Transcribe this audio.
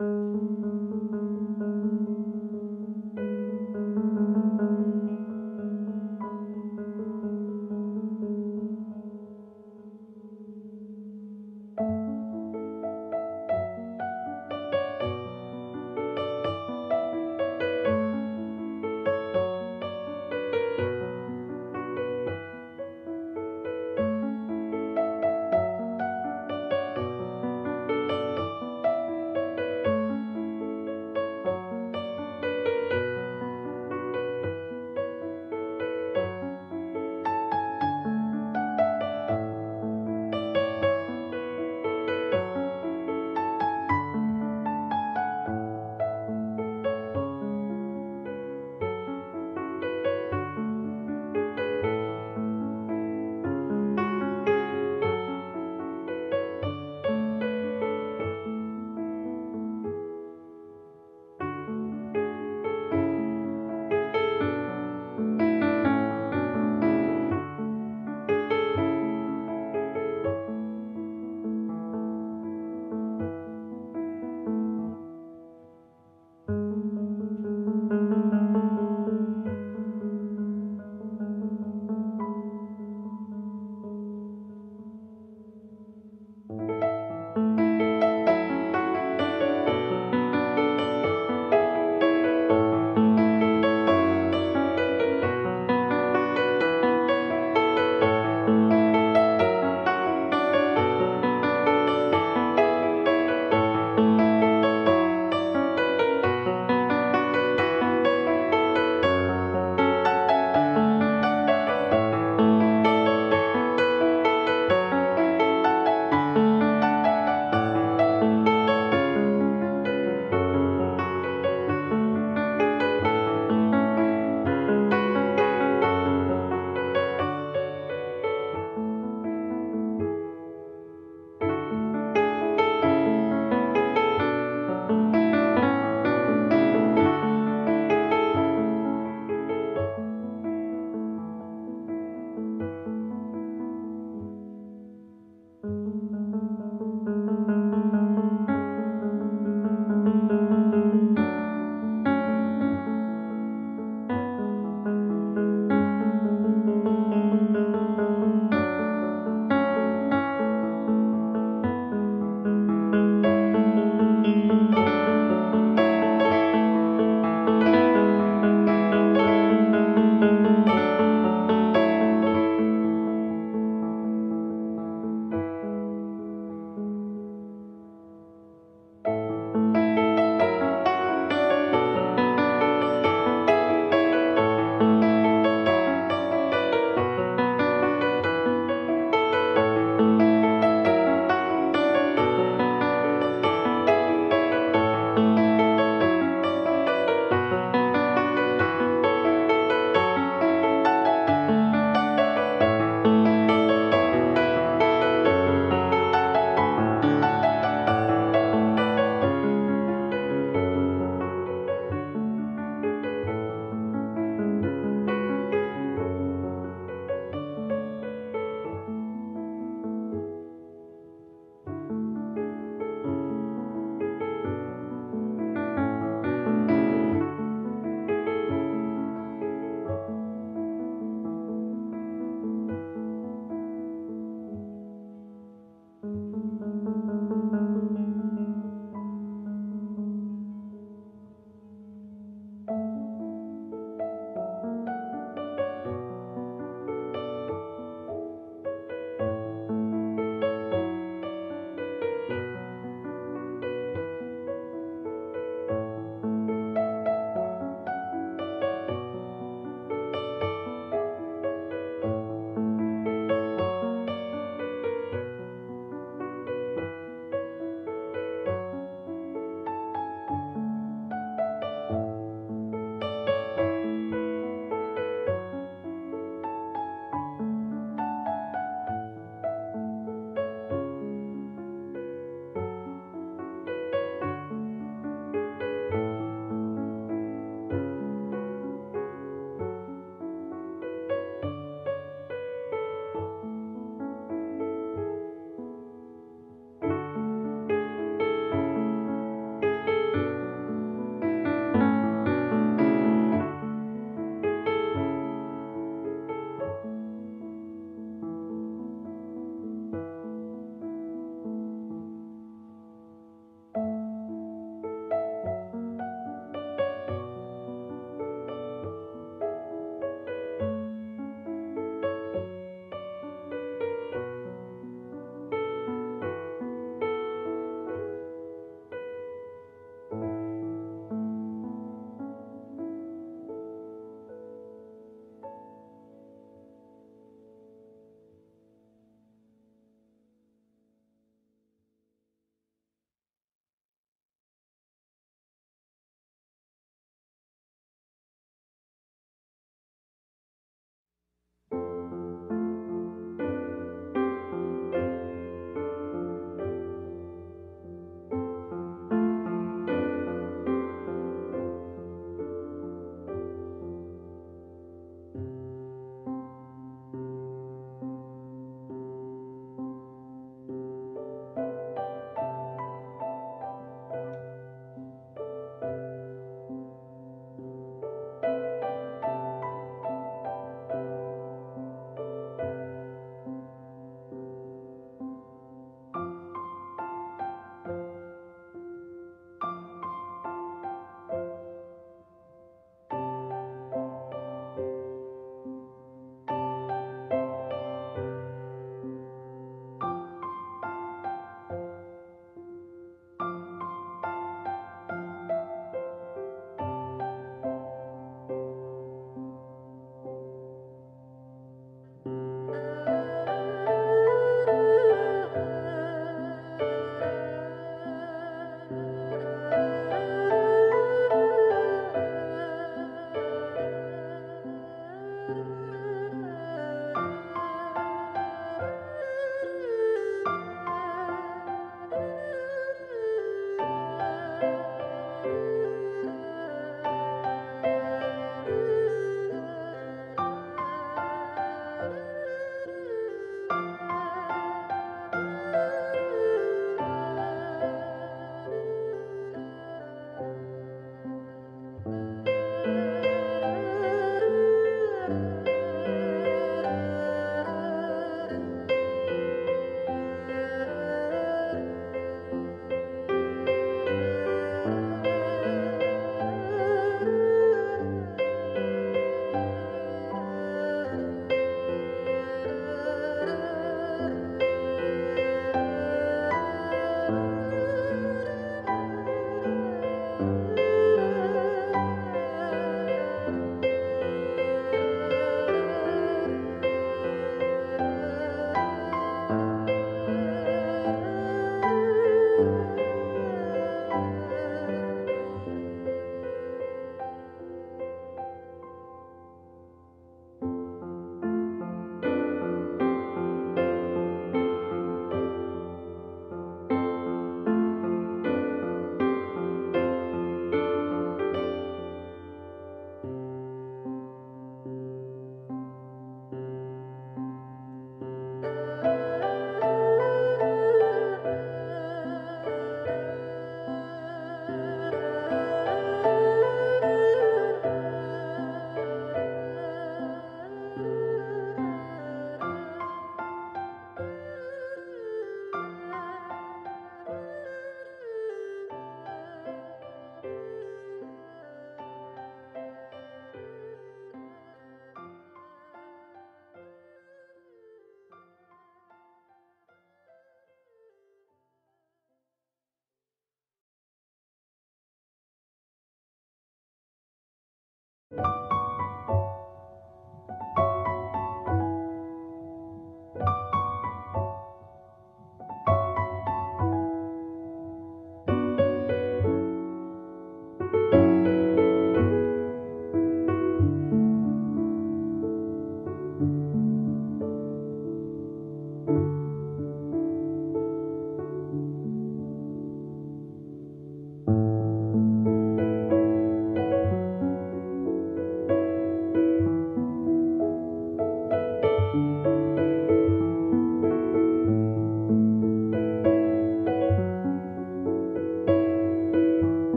Música